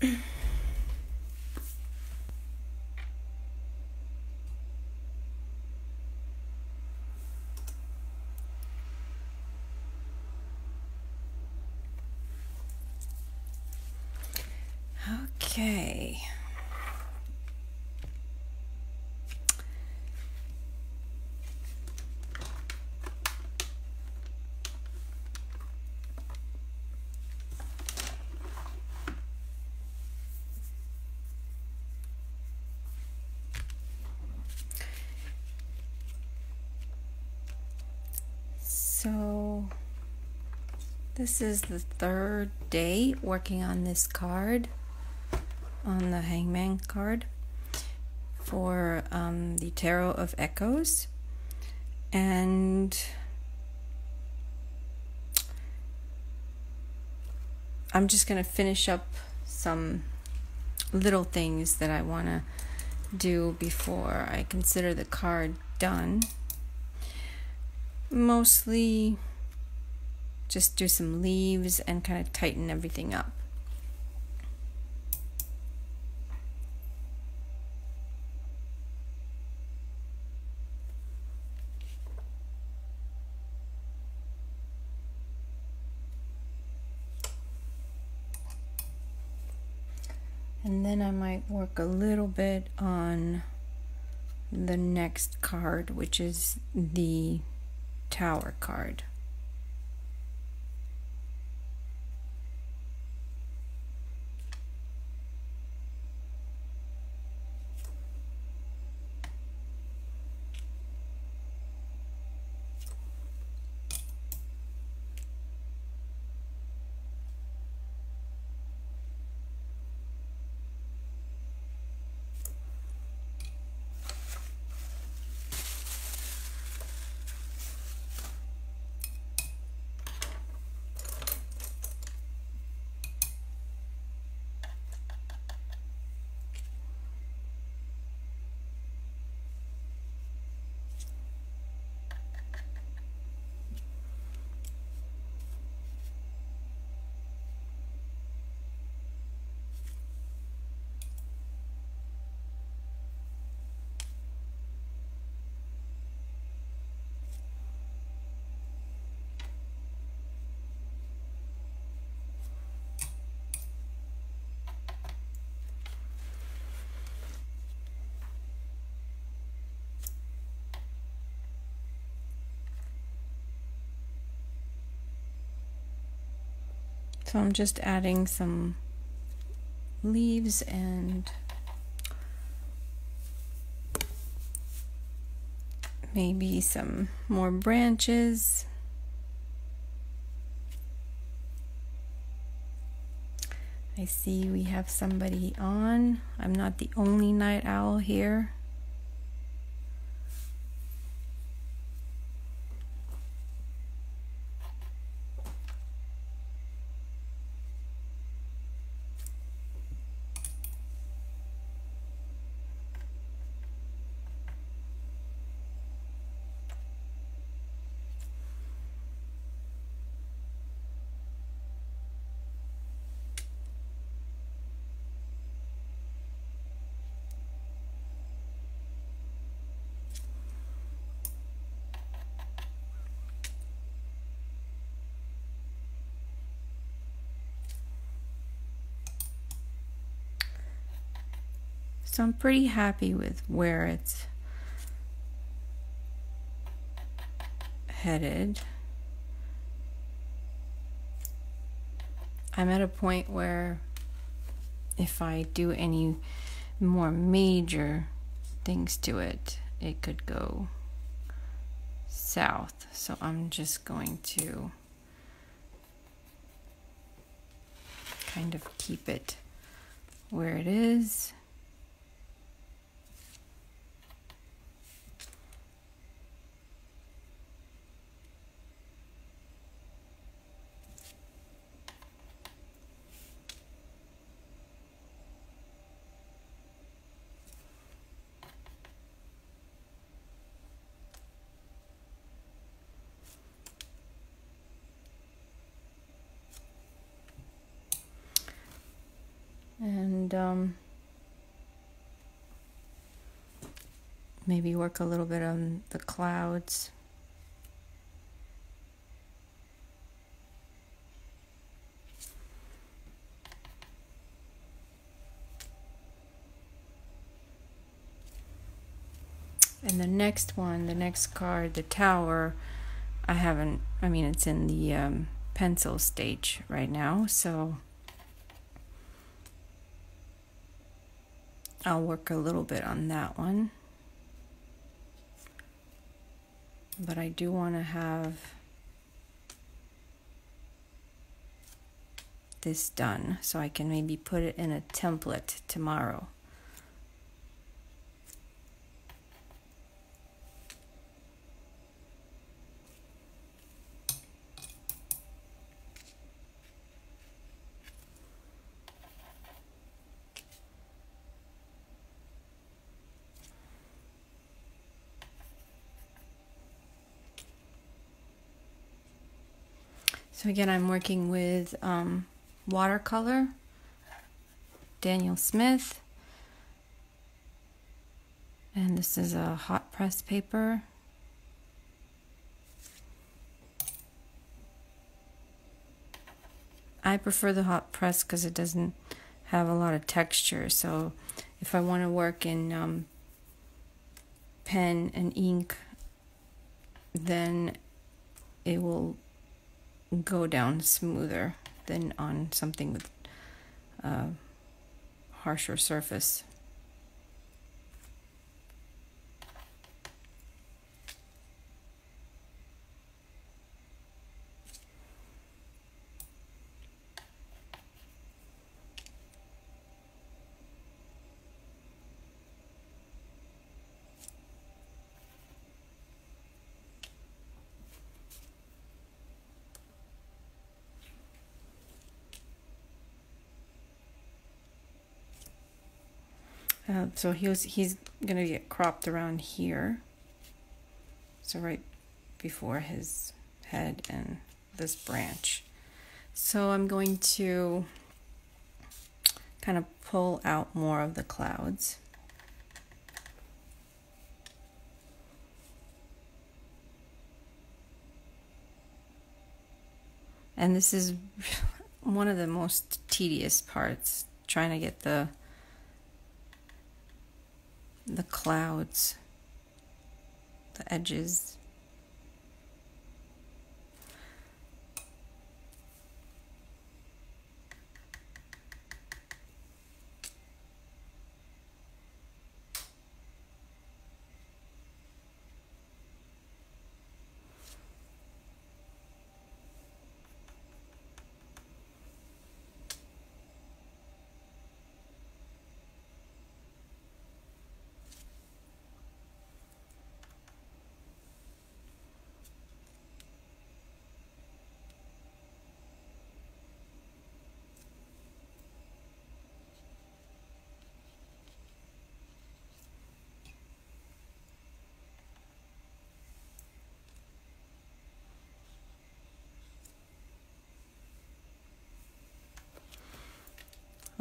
Okay. So this is the third day working on this card, on the Hangman card for um, the Tarot of Echoes. And I'm just going to finish up some little things that I want to do before I consider the card done mostly just do some leaves and kind of tighten everything up. And then I might work a little bit on the next card, which is the Tower card. So I'm just adding some leaves and maybe some more branches. I see we have somebody on. I'm not the only night owl here. So I'm pretty happy with where it's headed. I'm at a point where if I do any more major things to it, it could go south. So I'm just going to kind of keep it where it is. Maybe work a little bit on the clouds. And the next one, the next card, the tower, I haven't, I mean, it's in the um, pencil stage right now, so I'll work a little bit on that one. But I do want to have this done so I can maybe put it in a template tomorrow. Again, I'm working with um, watercolor, Daniel Smith, and this is a hot press paper. I prefer the hot press because it doesn't have a lot of texture. So if I want to work in um, pen and ink, then it will go down smoother than on something with a harsher surface. Uh, so he was, he's going to get cropped around here. So right before his head and this branch. So I'm going to kind of pull out more of the clouds. And this is one of the most tedious parts, trying to get the the clouds, the edges.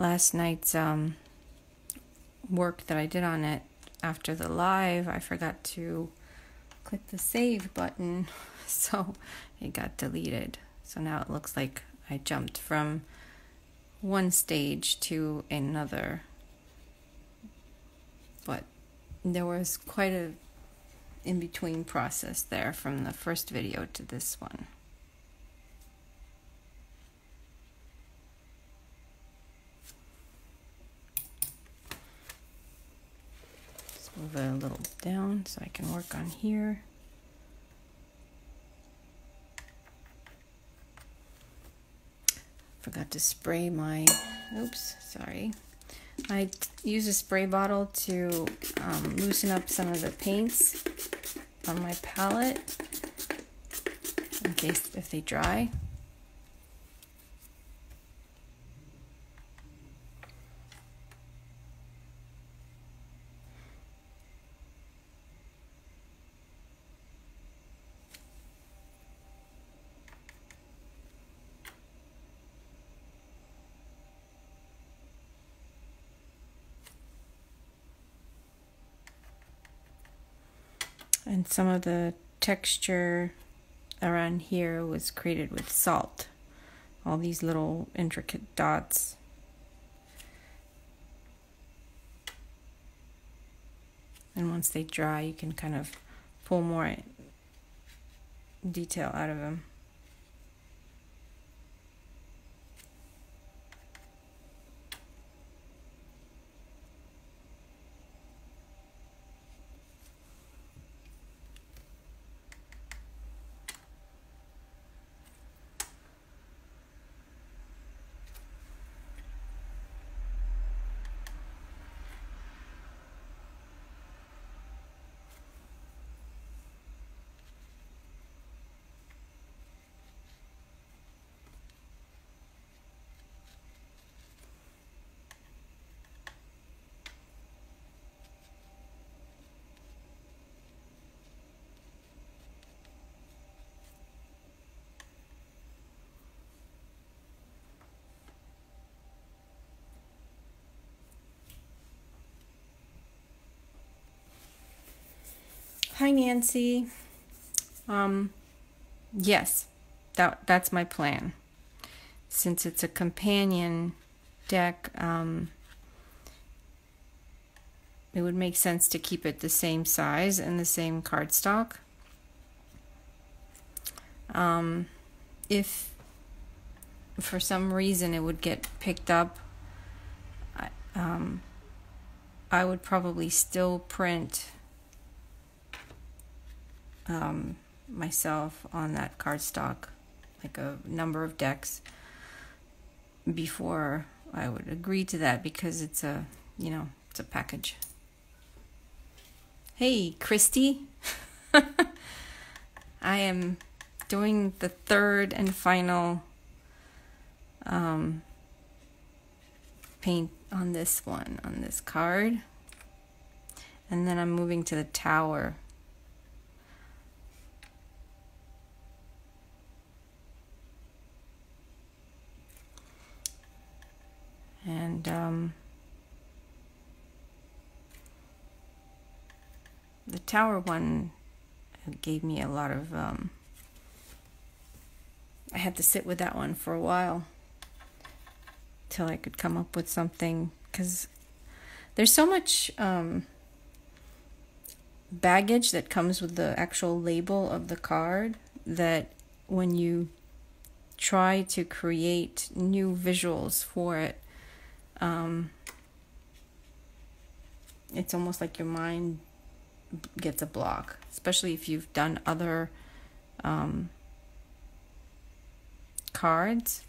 Last night's um, work that I did on it after the live, I forgot to click the save button, so it got deleted. So now it looks like I jumped from one stage to another. But there was quite a in between process there from the first video to this one. Move it a little down so I can work on here. Forgot to spray my, oops, sorry. I use a spray bottle to um, loosen up some of the paints on my palette in case if they dry. Some of the texture around here was created with salt. All these little intricate dots. And once they dry, you can kind of pull more detail out of them. Hi, Nancy. Um, yes, that that's my plan. Since it's a companion deck, um, it would make sense to keep it the same size and the same cardstock. Um, if for some reason it would get picked up, I, um, I would probably still print um, myself on that cardstock, like a number of decks, before I would agree to that because it's a, you know, it's a package. Hey, Christy. I am doing the third and final um, paint on this one, on this card. And then I'm moving to the tower and um, the tower one gave me a lot of um, I had to sit with that one for a while till I could come up with something because there's so much um, baggage that comes with the actual label of the card that when you try to create new visuals for it um, it's almost like your mind gets a block, especially if you've done other um, cards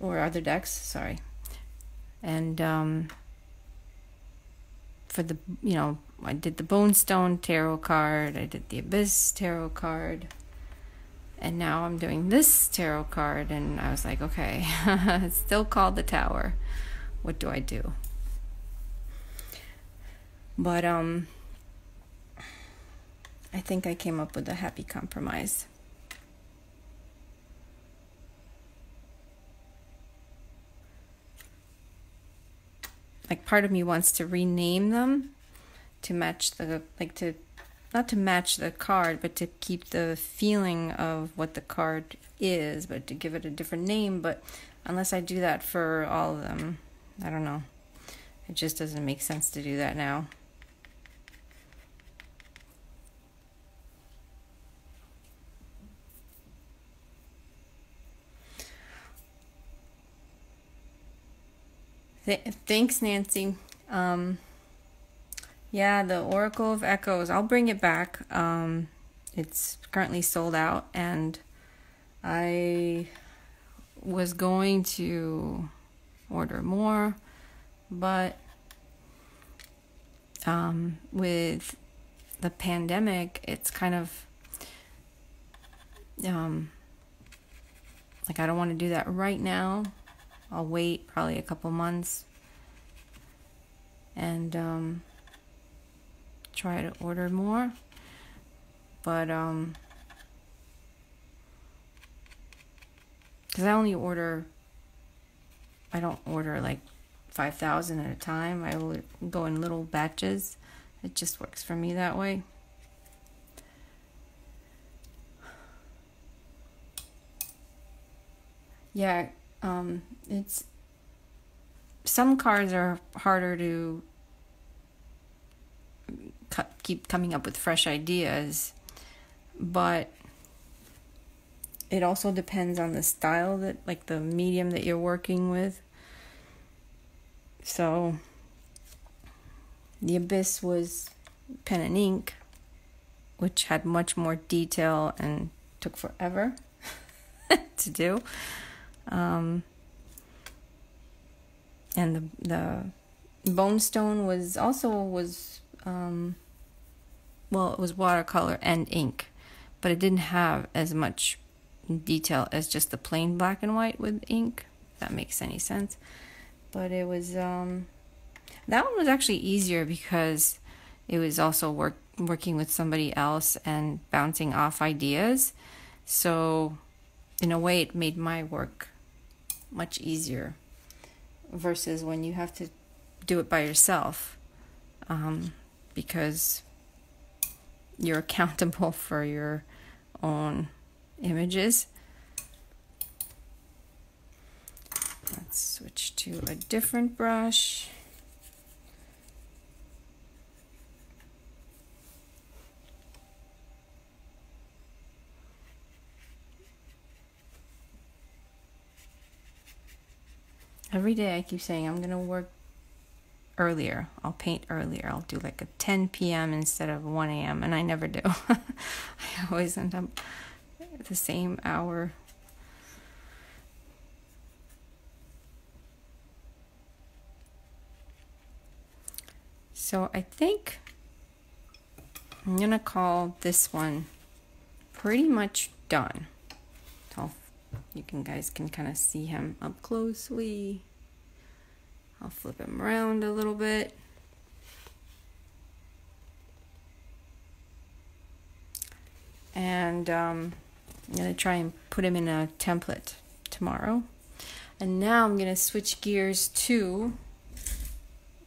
or other decks. Sorry, and um, for the you know I did the Bone Stone tarot card, I did the Abyss tarot card and now I'm doing this tarot card, and I was like, okay, it's still called the Tower. What do I do? But um, I think I came up with a happy compromise. Like part of me wants to rename them to match the like to not to match the card, but to keep the feeling of what the card is, but to give it a different name. But unless I do that for all of them, I don't know. It just doesn't make sense to do that now. Th- thanks, Nancy. Um, yeah, the Oracle of Echoes. I'll bring it back. Um, it's currently sold out, and I was going to order more, but um, with the pandemic, it's kind of um, like I don't want to do that right now. I'll wait probably a couple months and um, try to order more. But, um, because I only order, I don't order like 5,000 at a time. I will go in little batches. It just works for me that way. Yeah, um, it's some cars are harder to keep coming up with fresh ideas, but it also depends on the style that, like the medium that you're working with. So, the Abyss was pen and ink, which had much more detail and took forever to do. Um, and the the bone stone was also was um, well it was watercolor and ink but it didn't have as much detail as just the plain black and white with ink that makes any sense. But it was um, that one was actually easier because it was also work working with somebody else and bouncing off ideas. So in a way it made my work much easier versus when you have to do it by yourself um, because you're accountable for your own images. Let's switch to a different brush. Every day I keep saying I'm going to work earlier. I'll paint earlier. I'll do like a 10 p.m. instead of 1 a.m. And I never do. I always end up at the same hour. So I think I'm going to call this one pretty much done. So you can guys can kind of see him up closely. I'll flip him around a little bit. And um, I'm going to try and put him in a template tomorrow. And now I'm going to switch gears to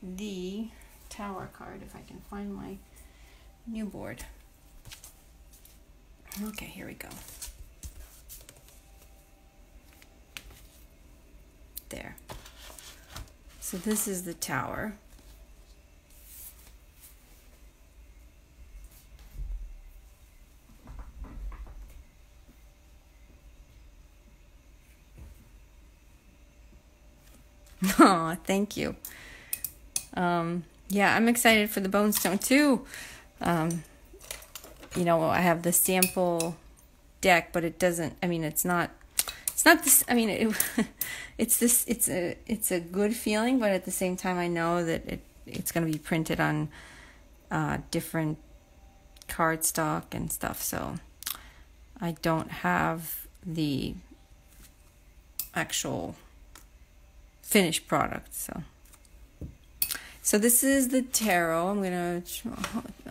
the tower card if I can find my new board. Okay, here we go. there. So this is the tower. Oh, thank you. Um, yeah, I'm excited for the bone stone too. Um, you know, I have the sample deck, but it doesn't. I mean, it's not it's not this i mean it, it's this it's a it's a good feeling but at the same time i know that it it's going to be printed on uh, different cardstock and stuff so i don't have the actual finished product so. So this is the tarot. I'm gonna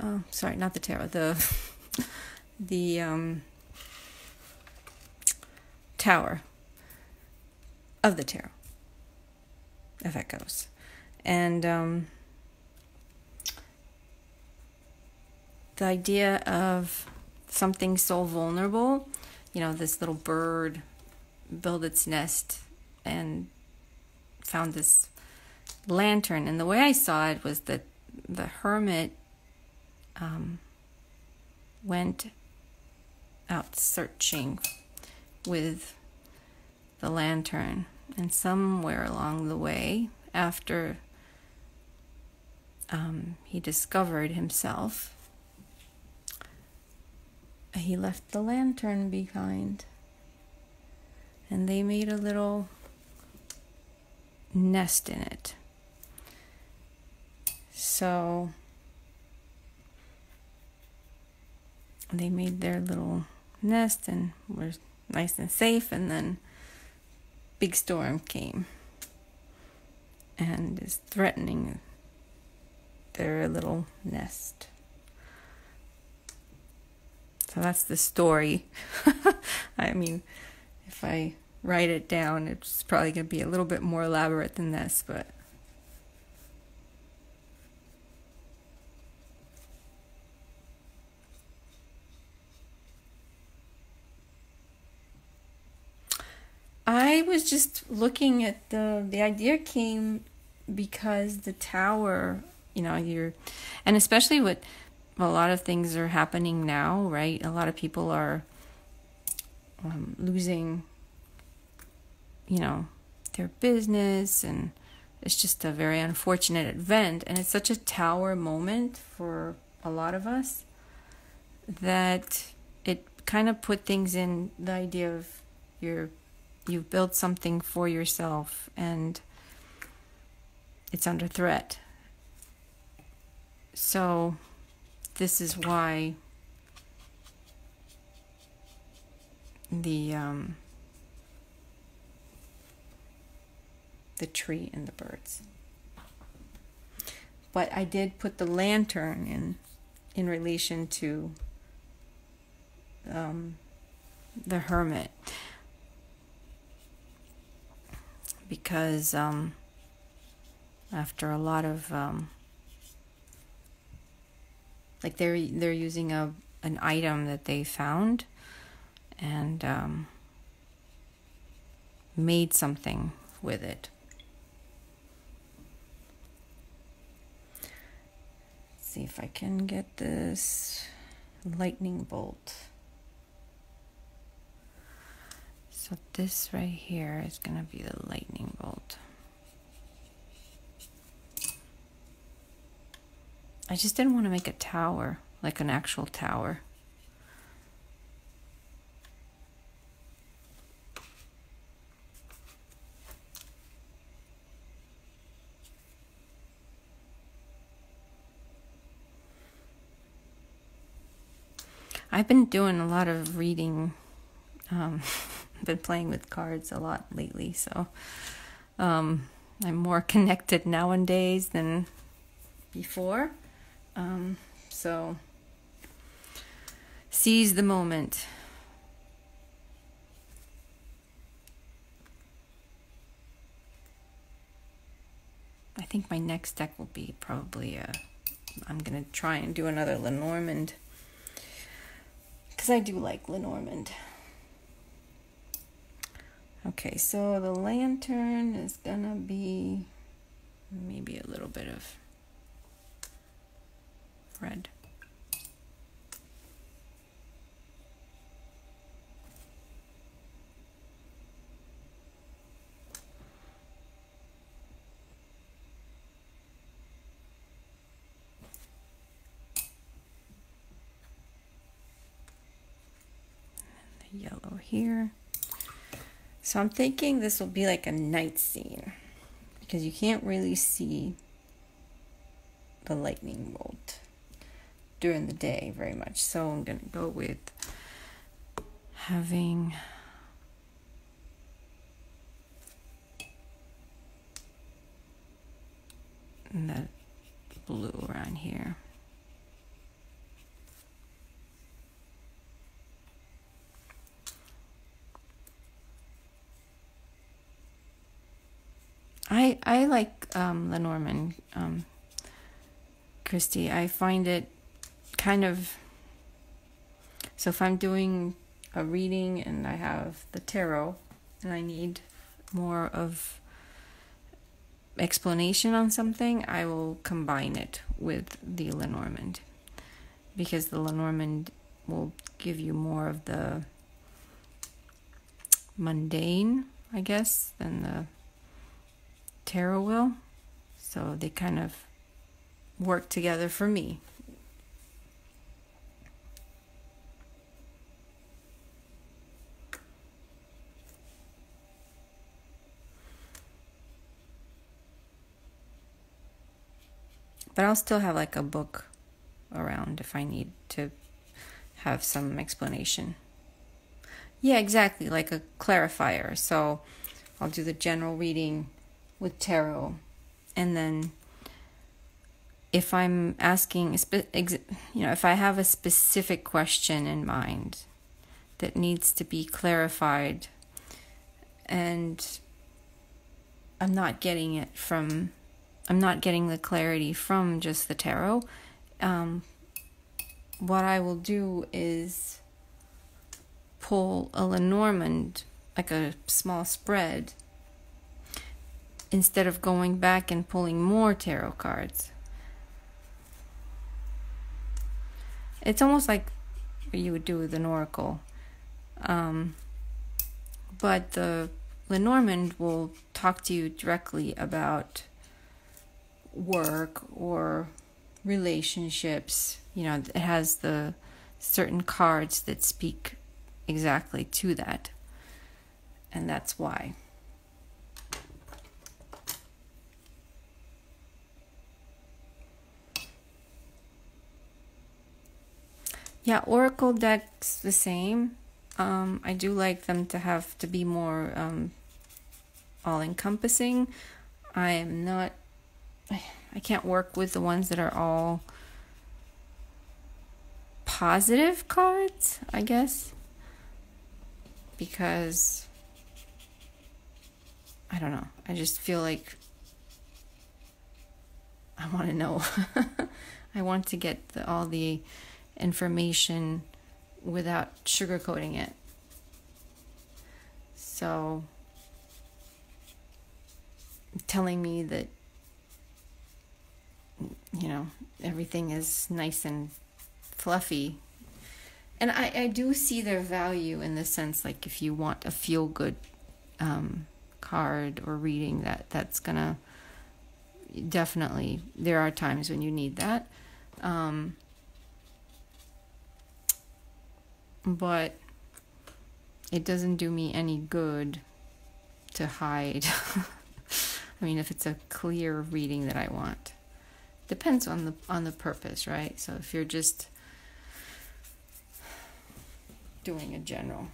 oh, sorry not the tarot the the um tower of the tarot of echoes. And um, the idea of something so vulnerable, you know, this little bird built its nest and found this lantern. And the way I saw it was that the hermit um, went out searching with the lantern. And somewhere along the way, after um, he discovered himself, he left the lantern behind. And they made a little nest in it. So they made their little nest and were nice and safe and then big storm came and is threatening their little nest. So that's the story. I mean, if I write it down, it's probably going to be a little bit more elaborate than this, but I was just looking at the the idea came because the tower, you know, you're and especially with a lot of things are happening now, right? A lot of people are um, losing, you know, their business, and it's just a very unfortunate event. And it's such a tower moment for a lot of us that it kind of put things in the idea of you're you've built something for yourself and it's under threat. So this is why the um, the tree and the birds. But I did put the lantern in in relation to um, the hermit because um, after a lot of um, like they're they're using a an item that they found and um, made something with it. See if I can get this lightning bolt. So this right here is going to be the lightning bolt. I just didn't want to make a tower, like an actual tower. I've been doing a lot of reading um, been playing with cards a lot lately, so um, I'm more connected nowadays than before. Um, so seize the moment. I think my next deck will be probably a. I'm gonna try and do another Lenormand because I do like Lenormand. Okay, so the lantern is gonna be maybe a little bit of red. yellow here. So I'm thinking this will be like a night scene because you can't really see the lightning bolt during the day very much. So I'm going to go with having that blue around here. I I like um, Lenormand, um, Christy. I find it kind of so if I'm doing a reading and I have the tarot and I need more of explanation on something, I will combine it with the Lenormand because the Lenormand will give you more of the mundane, I guess, than the tarot will. So they kind of work together for me. But I'll still have like a book around if I need to have some explanation. Yeah, exactly, like a clarifier. So I'll do the general reading with tarot. And then if I'm asking, you know, if I have a specific question in mind that needs to be clarified and I'm not getting it from, I'm not getting the clarity from just the tarot, um, what I will do is pull a Lenormand like a small spread instead of going back and pulling more tarot cards. It's almost like you would do with an oracle. Um, but the Lenormand will talk to you directly about work or relationships. You know, it has the certain cards that speak exactly to that. And that's why. Yeah, Oracle decks the same. Um, I do like them to have to be more um, all encompassing. I am not, I can't work with the ones that are all positive cards, I guess, because I don't know. I just feel like I want to know. I want to get the, all the information without sugarcoating it. So, telling me that, you know, everything is nice and fluffy. And I, I do see their value in the sense like if you want a feel good um, card or reading that that's gonna definitely there are times when you need that um, but it doesn't do me any good to hide. I mean, if it's a clear reading that I want, depends on the on the purpose, right? So if you're just doing a general,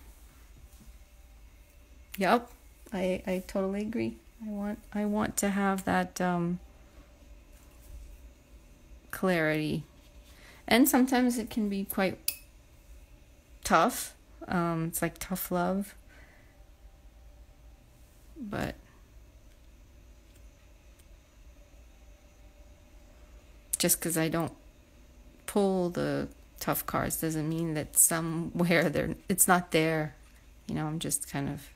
yep, I I totally agree. I want I want to have that um, clarity, and sometimes it can be quite tough. Um, it's like tough love. But just because I don't pull the tough cards doesn't mean that somewhere they're it's not there. You know, I'm just kind of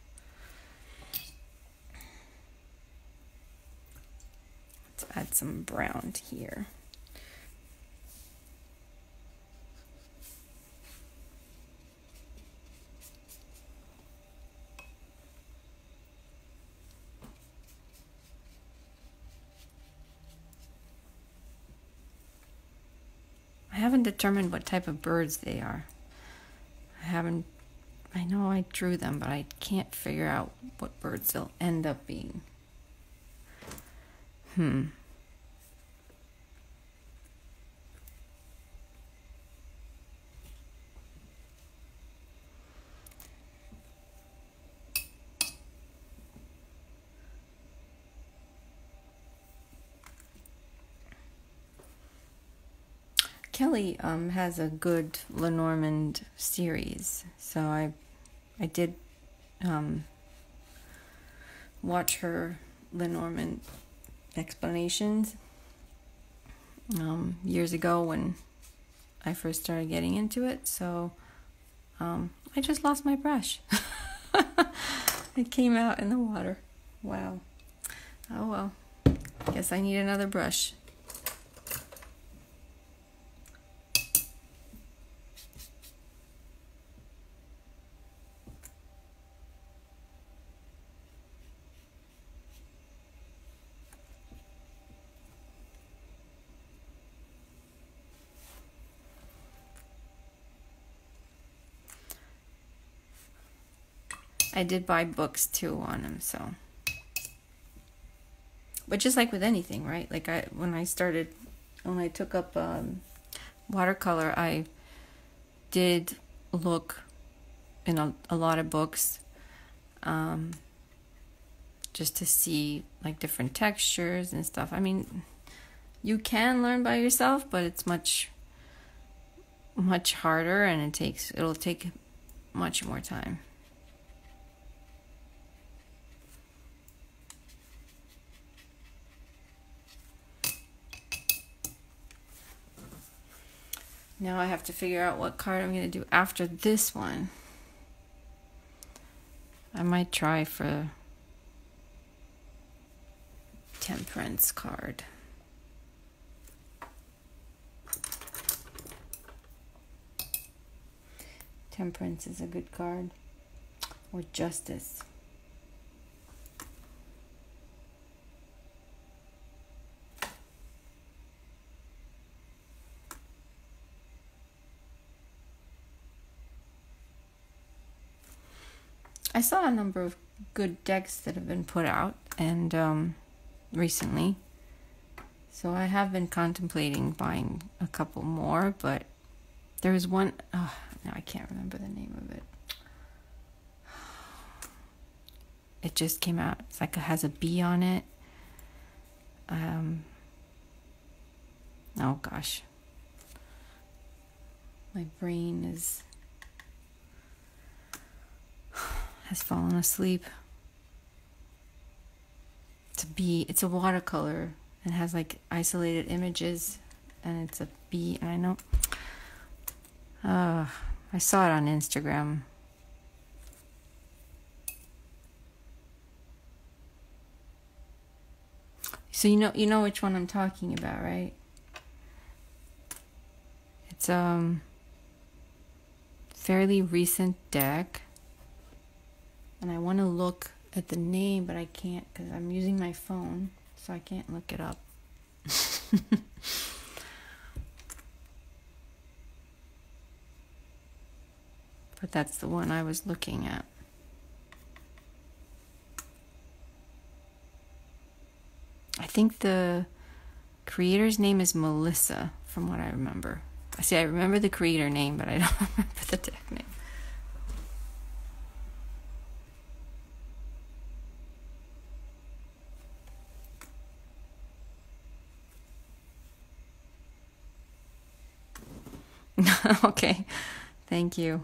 let's add some brown here. Determined what type of birds they are. I haven't, I know I drew them, but I can't figure out what birds they'll end up being. Hmm. Um, has a good Lenormand series, so I, I did um, watch her Lenormand explanations um, years ago when I first started getting into it. So um, I just lost my brush. it came out in the water. Wow. Oh well. Guess I need another brush. I did buy books too on him, so. But just like with anything, right? Like I when I started when I took up um, watercolor, I did look in a, a lot of books um, just to see like different textures and stuff. I mean, you can learn by yourself, but it's much much harder and it takes it'll take much more time. Now I have to figure out what card I'm going to do after this one. I might try for temperance card. Temperance is a good card. Or justice. I saw a number of good decks that have been put out and um, recently. So I have been contemplating buying a couple more, but there was one. Oh, I can't remember the name of it. It just came out. It's like it has a B on it. Um. Oh gosh. My brain is has fallen asleep. It's a bee. It's a watercolor and has like isolated images, and it's a bee. I know. Uh, I saw it on Instagram. So you know you know which one I'm talking about, right? It's um fairly recent deck and I want to look at the name, but I can't because I'm using my phone, so I can't look it up. but that's the one I was looking at. I think the creator's name is Melissa, from what I remember. I see, I remember the creator name, but I don't remember the deck name. okay. Thank you.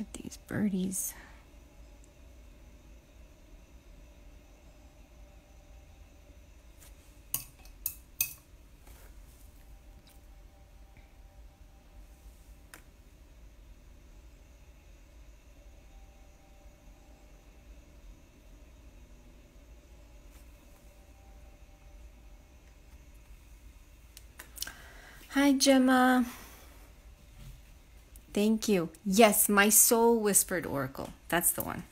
at these birdies. Hi, Gemma. Thank you. Yes, my soul whispered oracle. That's the one.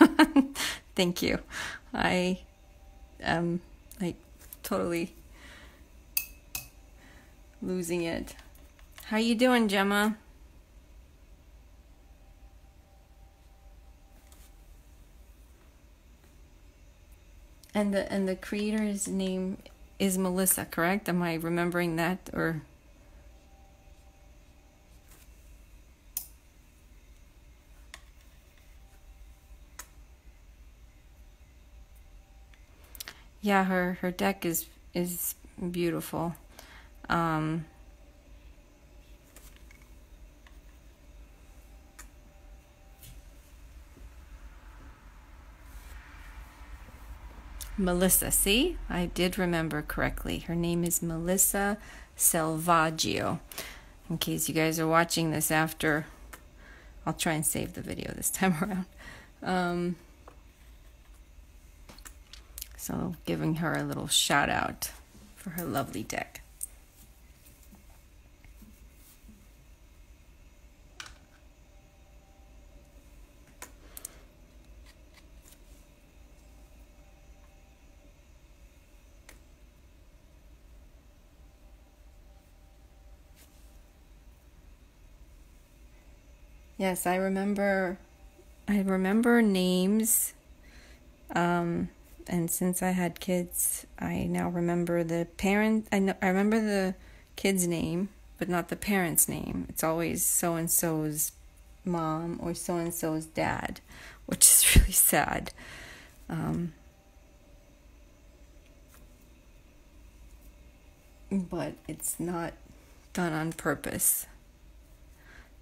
Thank you. I am like totally losing it. How you doing, Gemma? And the and the creator's name is Melissa, correct? Am I remembering that or yeah, her her deck is is beautiful. Um, Melissa, see? I did remember correctly. Her name is Melissa Selvaggio. In case you guys are watching this after, I'll try and save the video this time around. Um, so, giving her a little shout out for her lovely deck. Yes, I remember. I remember names. Um, and since I had kids, I now remember the parent. I know. I remember the kid's name, but not the parent's name. It's always so and so's mom or so and so's dad, which is really sad. Um, but it's not done on purpose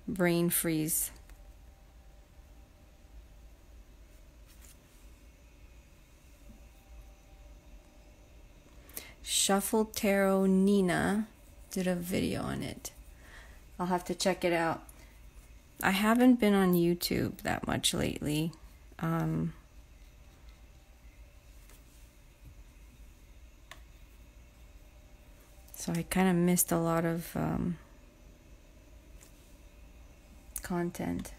brain freeze. Shuffle Tarot Nina did a video on it. I'll have to check it out. I haven't been on YouTube that much lately. Um, so I kind of missed a lot of um, content.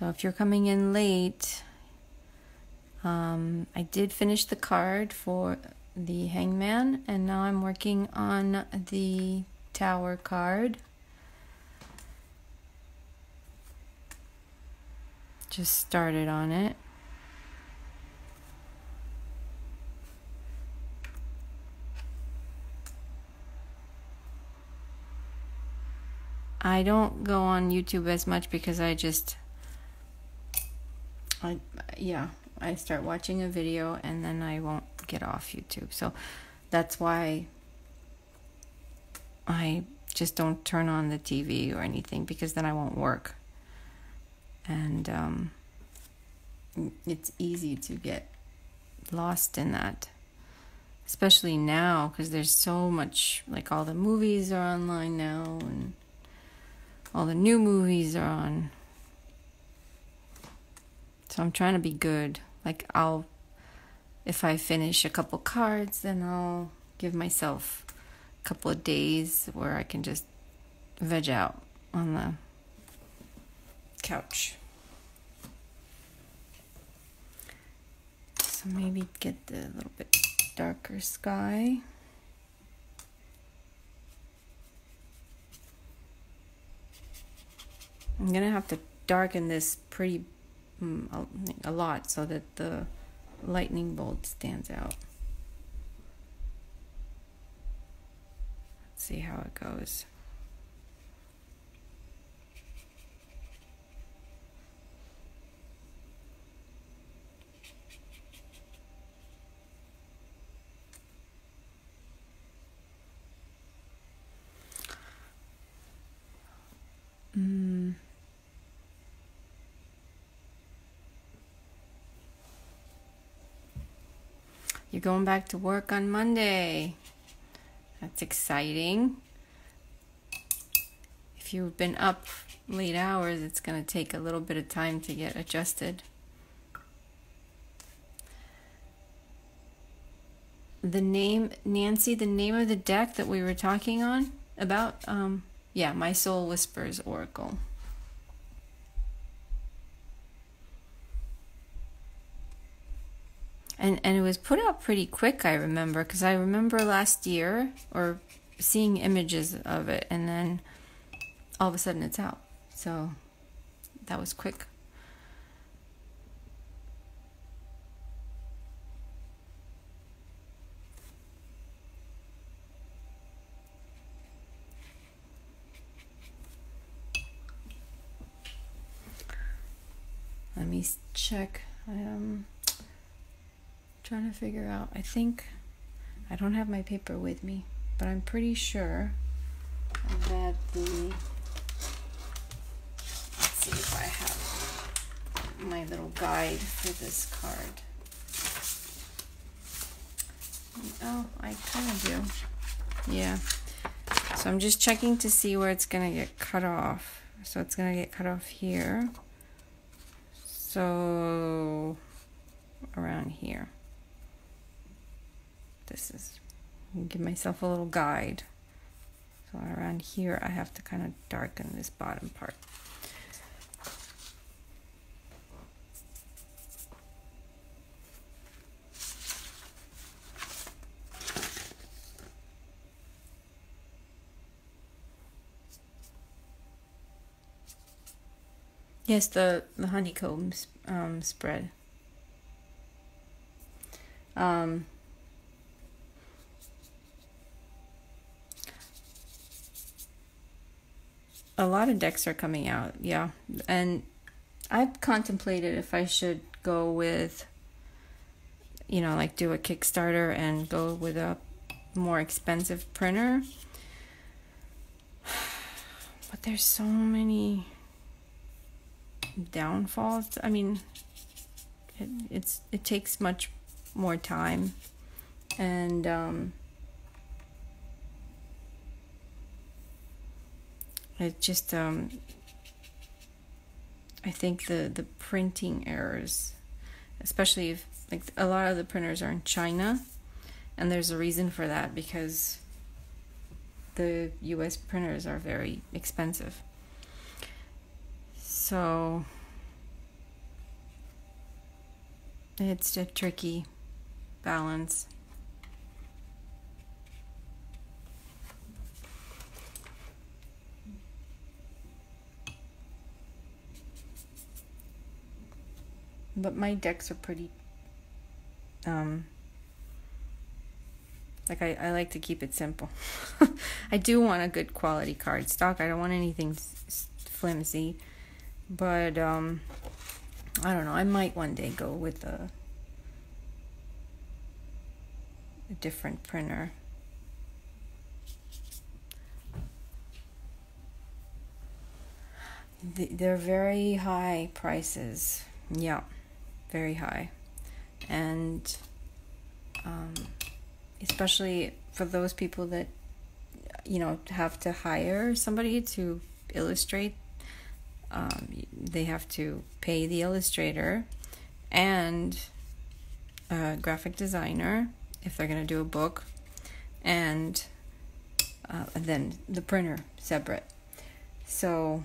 So if you're coming in late, um, I did finish the card for the hangman, and now I'm working on the tower card. Just started on it. I don't go on YouTube as much because I just I yeah, I start watching a video and then I won't get off YouTube. So that's why I just don't turn on the TV or anything because then I won't work. And um, it's easy to get lost in that. Especially now because there's so much like all the movies are online now and all the new movies are on. So I'm trying to be good. Like I'll if I finish a couple cards, then I'll give myself a couple of days where I can just veg out on the couch. So maybe get the little bit darker sky. I'm gonna have to darken this pretty um, a, a lot so that the lightning bolt stands out. Let's see how it goes. You're going back to work on Monday. That's exciting. If you've been up late hours, it's going to take a little bit of time to get adjusted. The name, Nancy, the name of the deck that we were talking on about, um, yeah, My Soul Whispers Oracle. and and it was put out pretty quick. I remember because I remember last year or seeing images of it, and then all of a sudden it's out. So that was quick. Let me check. Um, trying to figure out. I think I don't have my paper with me, but I'm pretty sure that the. Let's see if I have my little guide for this card. Oh, I kind of do. Yeah. So I'm just checking to see where it's going to get cut off. So it's going to get cut off here. So around here. This is, give myself a little guide. So around here, I have to kind of darken this bottom part. Yes, the the honeycomb um, spread. Um, a lot of decks are coming out, yeah, and I've contemplated if I should go with, you know, like do a Kickstarter and go with a more expensive printer. But there's so many downfalls. I mean, it, it's it takes much more time, and um, it just um, I think the the printing errors, especially if like a lot of the printers are in China, and there's a reason for that because the U.S. printers are very expensive. So it's a tricky balance. But my decks are pretty um like I, I like to keep it simple. I do want a good quality card stock. I don't want anything flimsy. But um, I don't know. I might one day go with a, a different printer. They're very high prices. Yeah, very high. And um, especially for those people that, you know, have to hire somebody to illustrate um, they have to pay the illustrator and a graphic designer if they're going to do a book, and uh, then the printer separate. So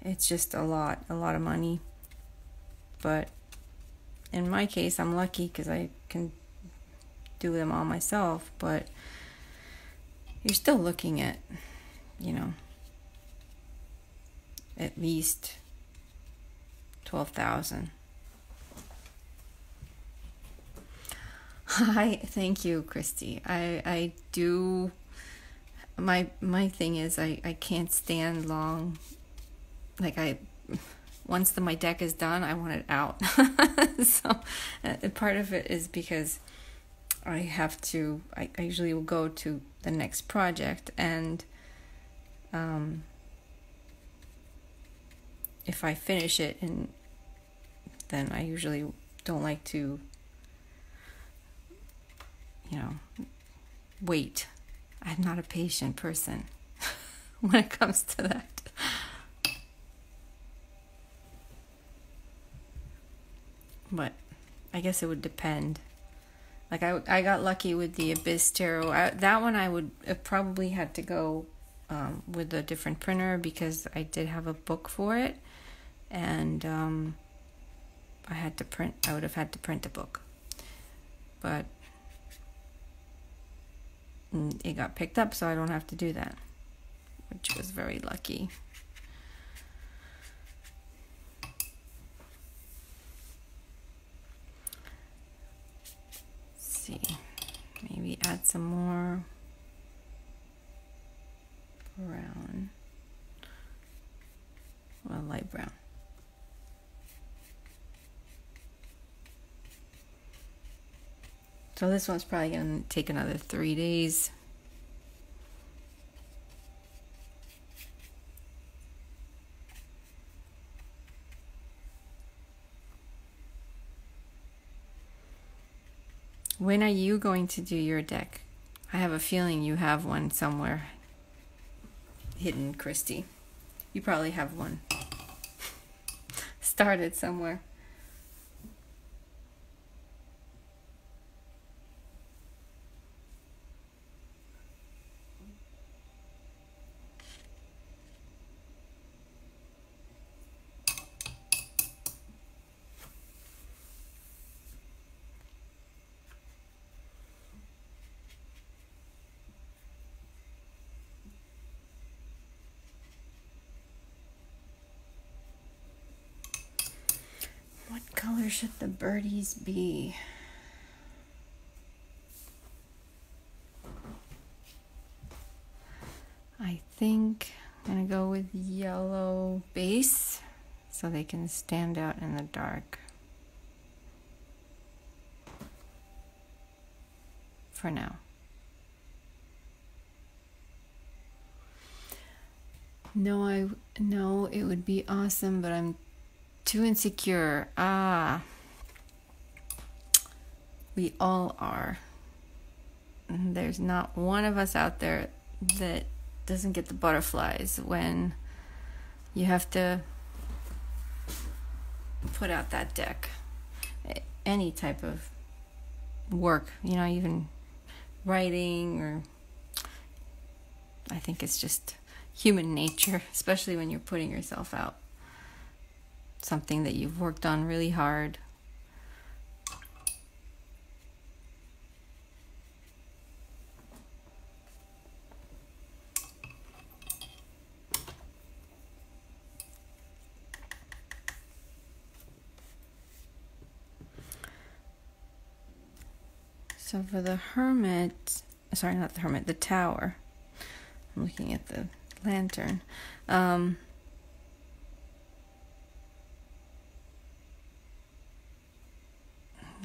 it's just a lot, a lot of money. But in my case, I'm lucky because I can do them all myself. But you're still looking at, you know, at least 12,000. Hi, thank you, Christy. I I do my my thing is I I can't stand long like I once the my deck is done, I want it out. so uh, part of it is because I have to I, I usually will go to the next project and um if I finish it and then I usually don't like to you know wait. I'm not a patient person when it comes to that. But I guess it would depend. Like I, I got lucky with the Abyss Tarot. I, that one I would have probably had to go um, with a different printer because I did have a book for it and um, I had to print. I would have had to print a book, but it got picked up, so I don't have to do that, which was very lucky. see, maybe add some more brown, well, light brown. So this one's probably going to take another three days. When are you going to do your deck? I have a feeling you have one somewhere hidden, Christy. You probably have one started somewhere. Should the birdies be? I think I'm going to go with yellow base so they can stand out in the dark. For now. No, I no, it would be awesome, but I'm too insecure. Ah. We all are. There's not one of us out there that doesn't get the butterflies when you have to put out that deck. Any type of work, you know, even writing or I think it's just human nature, especially when you're putting yourself out something that you've worked on really hard. So for the hermit, sorry, not the hermit, the tower. I'm looking at the lantern. Um,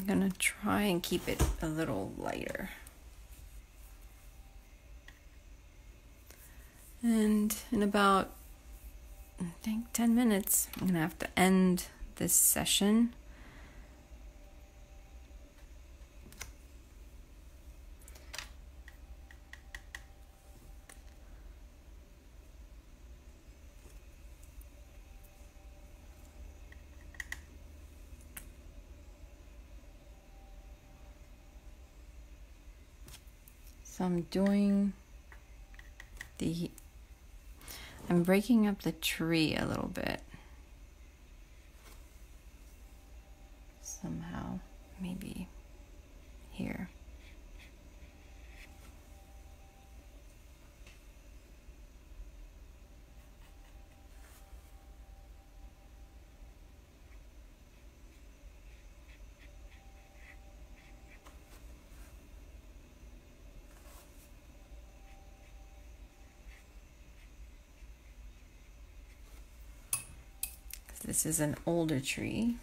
gonna try and keep it a little lighter. And in about, I think, 10 minutes, I'm gonna have to end this session. I'm doing the, I'm breaking up the tree a little bit. Somehow, maybe here. This is an older tree.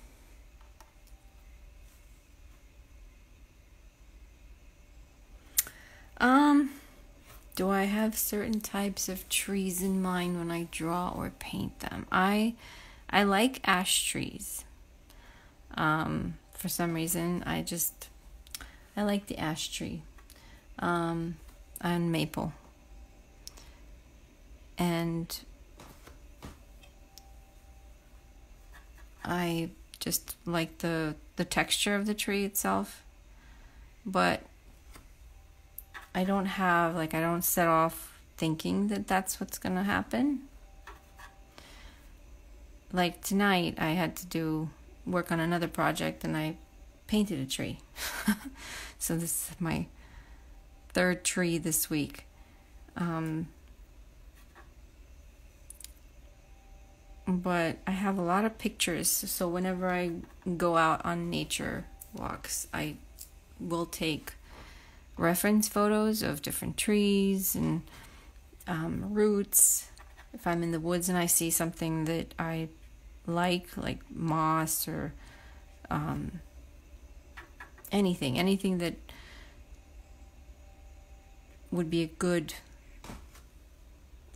Um, do I have certain types of trees in mind when I draw or paint them? I I like ash trees. Um, for some reason, I just I like the ash tree. Um, and maple. And I just like the the texture of the tree itself. But I don't have like I don't set off thinking that that's what's going to happen. Like tonight I had to do work on another project and I painted a tree. so this is my third tree this week. Um, but I have a lot of pictures. So whenever I go out on nature walks, I will take reference photos of different trees and um, roots. If I'm in the woods and I see something that I like, like moss or um, anything, anything that would be a good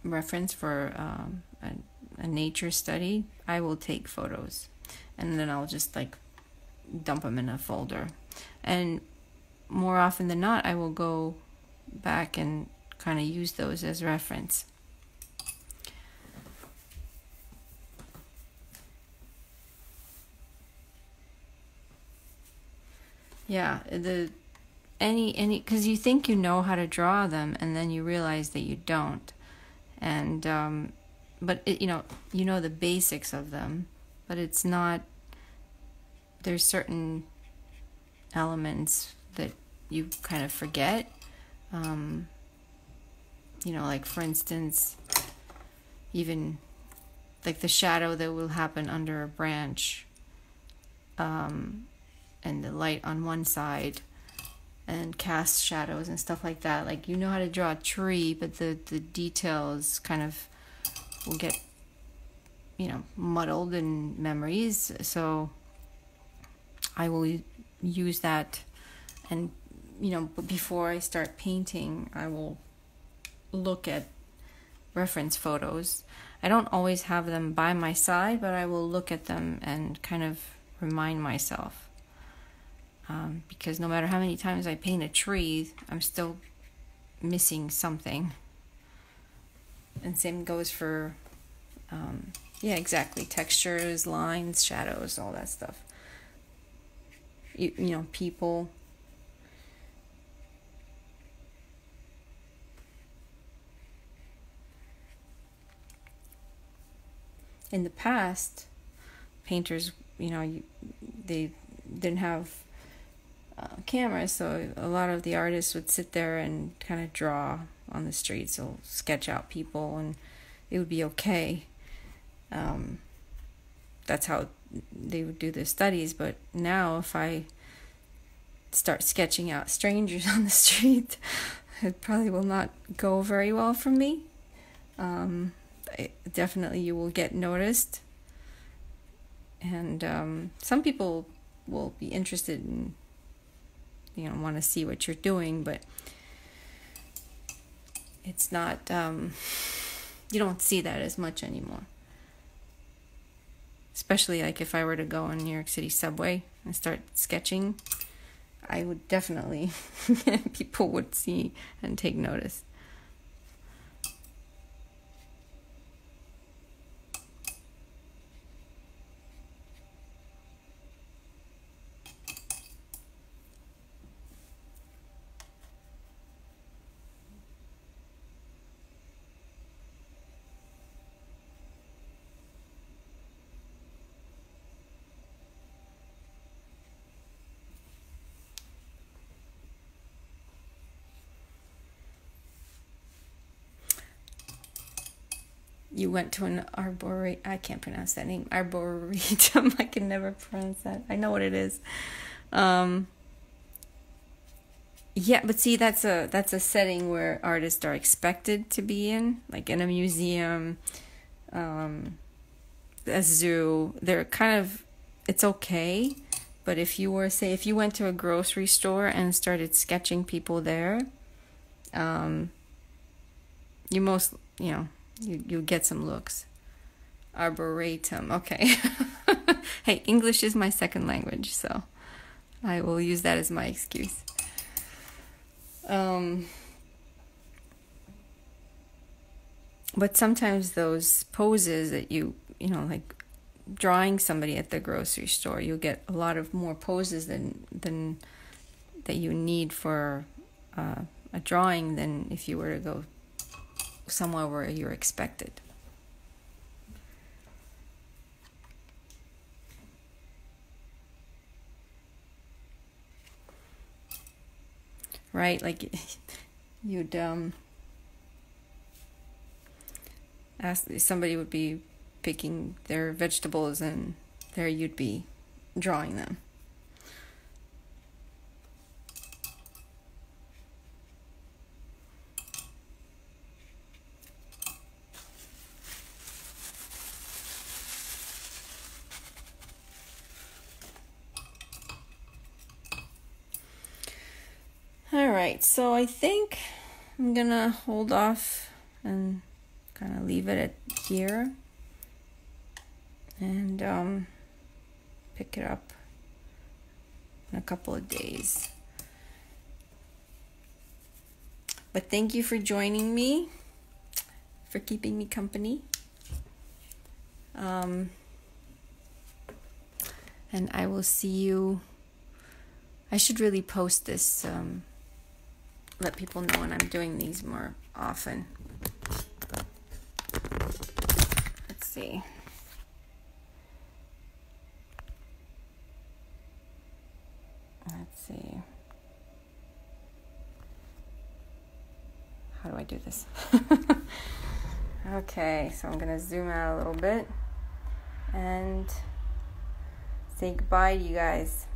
reference for um, a, a nature study, I will take photos and then I'll just like dump them in a folder. And more often than not, I will go back and kind of use those as reference. Yeah, the any any because you think you know how to draw them and then you realize that you don't and um, but it, you know you know the basics of them but it's not there's certain elements that you kind of forget um, you know like for instance even like the shadow that will happen under a branch um, and the light on one side and cast shadows and stuff like that. Like you know how to draw a tree, but the the details kind of will get you know muddled in memories. So I will use that and you know before I start painting, I will look at reference photos. I don't always have them by my side, but I will look at them and kind of remind myself um, because no matter how many times I paint a tree, I'm still missing something. And same goes for, um, yeah, exactly, textures, lines, shadows, all that stuff. You, you know, people. In the past, painters, you know, they didn't have uh, cameras, so a lot of the artists would sit there and kind of draw on the streets, will sketch out people, and it would be okay. Um, that's how they would do their studies. But now, if I start sketching out strangers on the street, it probably will not go very well for me. Um, definitely, you will get noticed, and um, some people will be interested in you know want to see what you're doing but it's not um, you don't see that as much anymore. Especially like if i were to go on new york city subway and start sketching i would definitely people would see and take notice you went to an arboretum. I can't pronounce that name. Arboretum. I can never pronounce that. I know what it is. Um, yeah, but see, that's a that's a setting where artists are expected to be in, like in a museum, um, a zoo. They're kind of it's okay, but if you were say if you went to a grocery store and started sketching people there, um, you most you know you you get some looks. Arboretum. Okay. hey, English is my second language, so I will use that as my excuse. Um, but sometimes those poses that you you know like drawing somebody at the grocery store, you'll get a lot of more poses than than that you need for uh, a drawing than if you were to go somewhere where you're expected. Right? Like you'd um ask somebody would be picking their vegetables and there you'd be drawing them. right, so I think I'm gonna hold off and kind of leave it at here and um, pick it up in a couple of days. But thank you for joining me, for keeping me company. Um, and I will see you. I should really post this, um, let people know when I'm doing these more often. Let's see. Let's see. How do I do this? okay, so I'm going to zoom out a little bit and say goodbye to you guys.